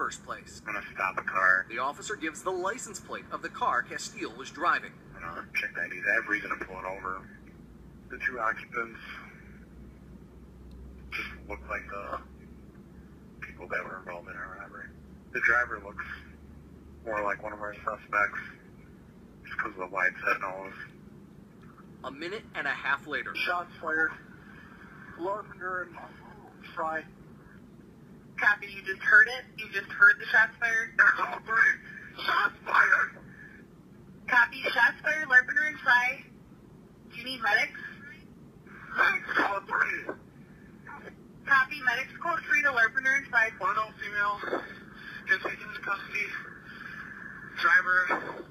first place. I'm gonna stop a car. The officer gives the license plate of the car Castile was driving. Check IDs. I have reason to pull it over. The two occupants just look like the people that were involved in our robbery. The driver looks more like one of our suspects just because of the wide set nose. A minute and a half later, Shots fired. Larpenteur and Fry. Kathy, you just heard it? You just heard the shots fired? That's three. Shots fired! Copy, shots fired, Larpenteur and Fry. Do you need medics? Medics all 3. Copy, medics code 3 to Larpenteur and Fry. One adult female is taken into custody. Driver